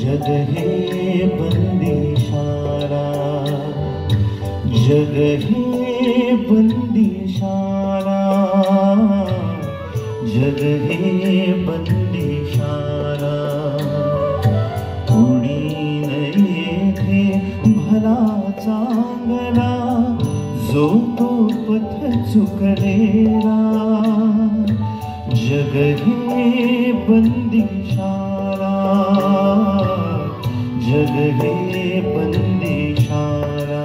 जग है बंदीशारा जग है बंदीशारा जग है बंदीशारा उड़ी नये थे भला चांगला जो तो पथ चुकरेरा जग हे बंदीशाला जग हे बंदीशाला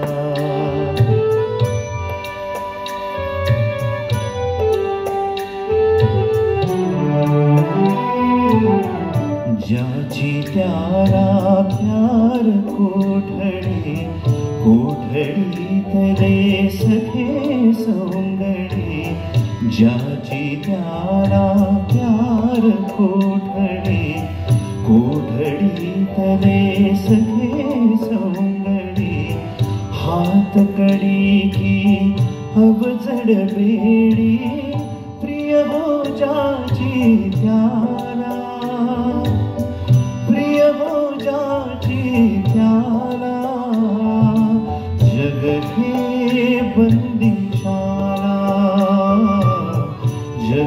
ज्याची प्यार कोठडी कोठडी तले सखे सौंदडी ज्याची त्याला प्यार कोठडी कोठडी तले सखे सौंदडी हात कडी की अवजड बेडी प्रिय हो ज्याची त्याला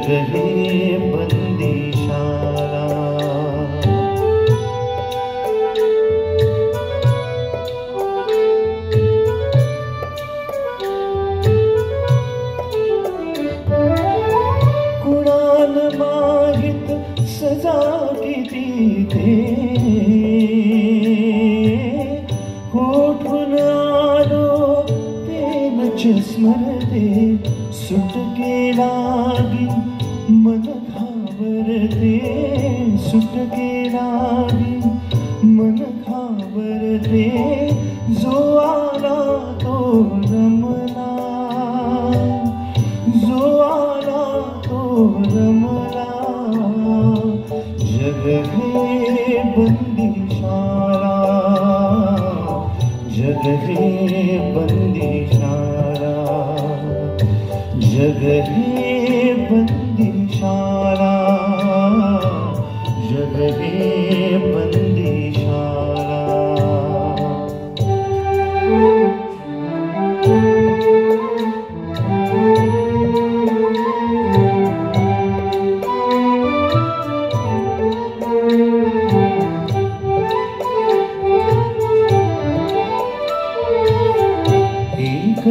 जग हे बंदीशाला कुणाल माहित सजा ते नच स्मरते सुटके लागी मन घाबरते सुटके लागी मन घाबरते जो आला तो जो आला तो जग बंदीशाला जग जग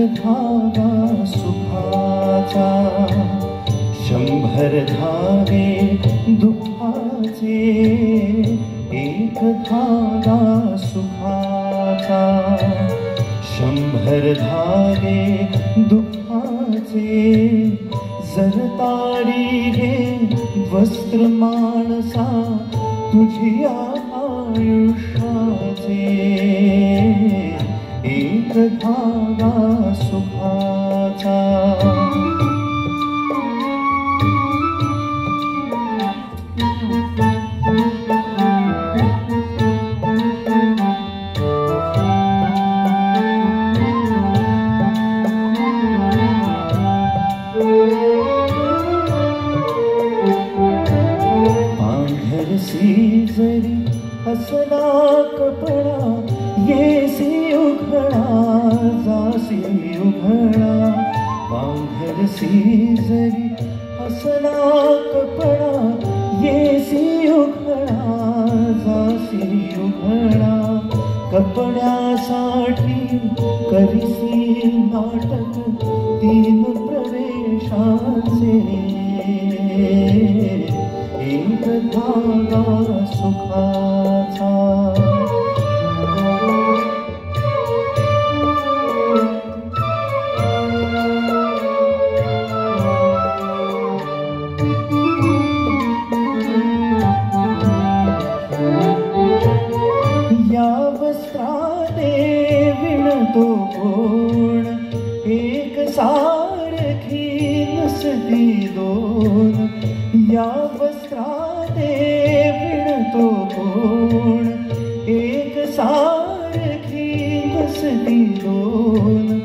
धागा सुखाचा। शंभर धागे दुःखाचे। एक धागा सुखाचा। शंभर धागे दुःखाचे। जरतारी घे वस्त्र माणसा तुझी आयुष्याचे। पांढर सी जरी असला कपडा येसी उघडा जासी उघडा पांढर सी जरी असला कपडा येसी उघडा जासी उघडा कपड्यासाठी करीसी नाटक, तीन प्रवेशाचे एक धागा सुखाचा कोण एक सारखी नसती दोन या वस्त्राते विणतो कोण एक सारखी नसती दोन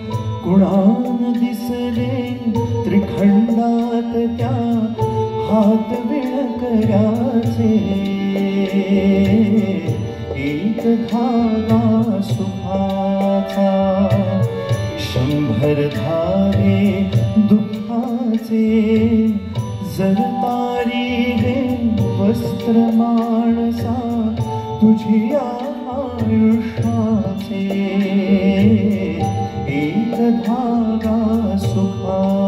कुणान दिसले त्रिखंडात त्या हात विणकऱ्याचे एक धागा सुखाचा। हर धारे दुखा से जरतारी रे वस्त्र मणसा तुझे आयुषा से। एक धागा सुखा